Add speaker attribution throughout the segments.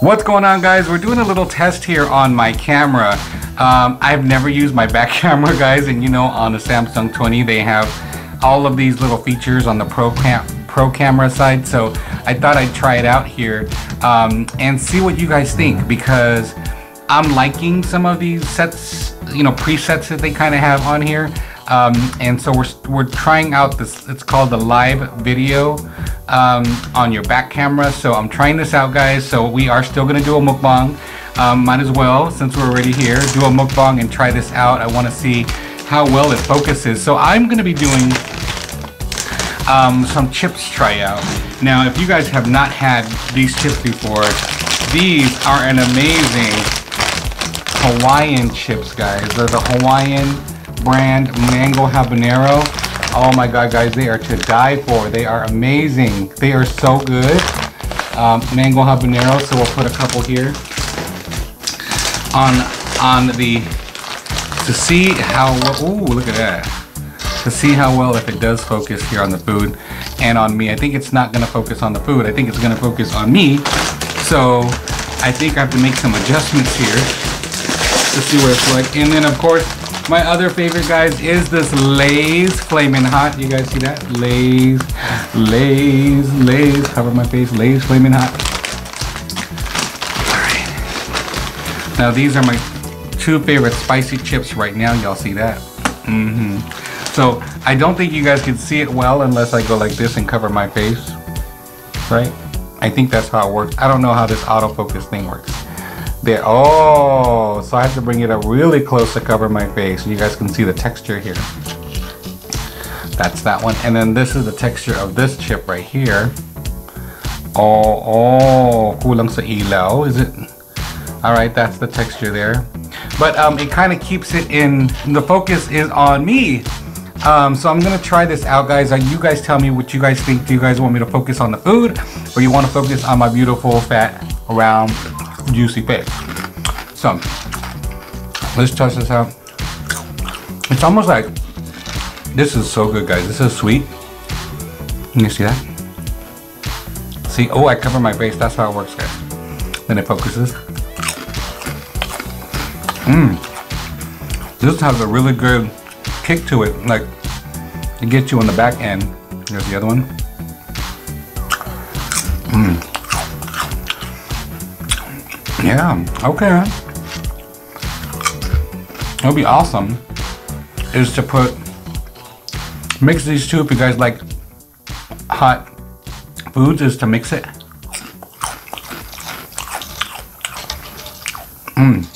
Speaker 1: What's going on guys? We're doing a little test here on my camera. Um, I've never used my back camera guys and you know on the Samsung 20 they have all of these little features on the Pro, cam Pro camera side so I thought I'd try it out here um, and see what you guys think because I'm liking some of these sets, you know, presets that they kind of have on here. Um, and so we're, we're trying out this, it's called the live video um, on your back camera. So I'm trying this out guys. So we are still gonna do a mukbang. Um, might as well, since we're already here, do a mukbang and try this out. I wanna see how well it focuses. So I'm gonna be doing um, some chips tryout. Now, if you guys have not had these chips before, these are an amazing Hawaiian chips, guys. They're the Hawaiian brand Mango Habanero. Oh my God, guys, they are to die for. They are amazing. They are so good. Um, mango Habanero, so we'll put a couple here on on the to see how ooh look at that to see how well if it does focus here on the food and on me I think it's not gonna focus on the food I think it's gonna focus on me so I think I have to make some adjustments here to see what it's like and then of course my other favorite guys is this Lay's Flamin' Hot you guys see that Lay's Lay's Lay's cover my face Lay's Flamin' Hot All right. Now these are my two favorite spicy chips right now. Y'all see that? Mm-hmm. So I don't think you guys can see it well unless I go like this and cover my face. Right? I think that's how it works. I don't know how this autofocus thing works. There. Oh, so I have to bring it up really close to cover my face you guys can see the texture here. That's that one. And then this is the texture of this chip right here. Oh, oh, kulang sa ilaw. Is it? All right, that's the texture there. But um, it kind of keeps it in, the focus is on me. Um, so I'm gonna try this out, guys. Uh, you guys tell me what you guys think. Do you guys want me to focus on the food or you wanna focus on my beautiful, fat, round, juicy face? So, let's test this out. It's almost like, this is so good, guys. This is sweet. Can you see that? See, oh, I cover my face. That's how it works, guys. Then it focuses. Mmm. This has a really good kick to it. Like, it gets you on the back end. Here's the other one. Mmm. Yeah, okay. It would be awesome is to put, mix these two if you guys like hot foods is to mix it. Mmm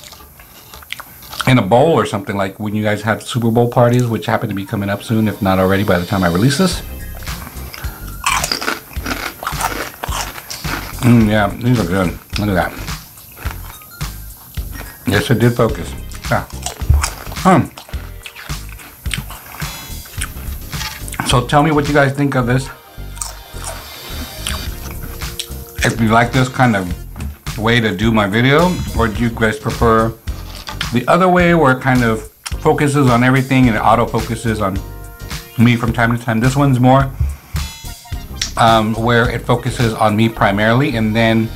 Speaker 1: in a bowl or something like when you guys have Super Bowl parties, which happen to be coming up soon, if not already by the time I release this. Mm, yeah, these are good. Look at that. Yes, it did focus. Yeah. So tell me what you guys think of this. If you like this kind of way to do my video, or do you guys prefer the other way where it kind of focuses on everything and it auto focuses on me from time to time. This one's more um, where it focuses on me primarily and then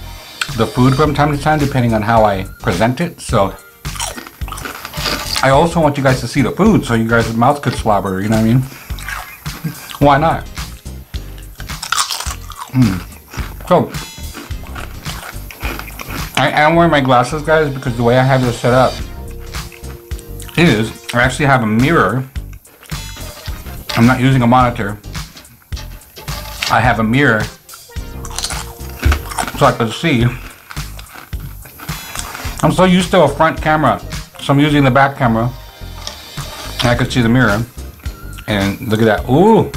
Speaker 1: the food from time to time depending on how I present it. So I also want you guys to see the food so you guys' mouth could slobber, you know what I mean? Why not? Mm. So, I am wearing my glasses guys because the way I have this set up is I actually have a mirror. I'm not using a monitor. I have a mirror so I can see. I'm so used to a front camera, so I'm using the back camera. I can see the mirror. And look at that. Ooh!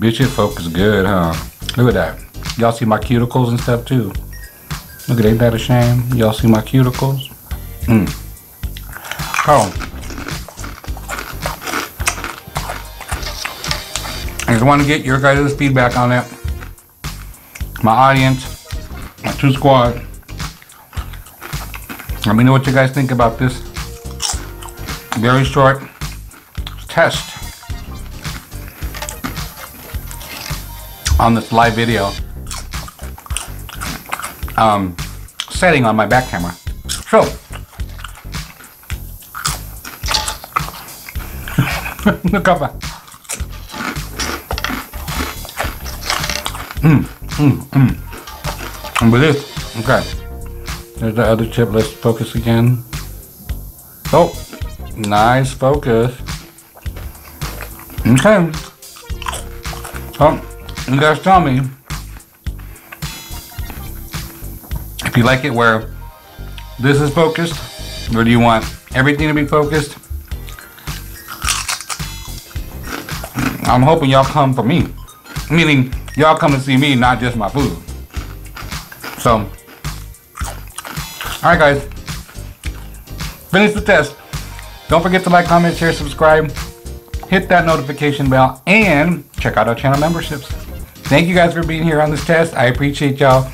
Speaker 1: Bitch, it focus good, huh? Look at that. Y'all see my cuticles and stuff too. Look at, ain't that a shame? Y'all see my cuticles? Mm. Oh. I just want to get your guys' feedback on it. My audience, Toof squad. Let me know what you guys think about this very short test on this live video. Um, setting on my back camera. So, look up. Mmm, mmm, mmm. With this, okay. There's the other chip. Let's focus again. Oh, nice focus. Okay. Oh, you guys tell me if you like it where this is focused, or do you want everything to be focused? I'm hoping y'all come for me. Meaning, y'all come to see me, not just my food. So, alright guys. Finish the test. Don't forget to like, comment, share, subscribe. Hit that notification bell and check out our channel memberships. Thank you guys for being here on this test. I appreciate y'all.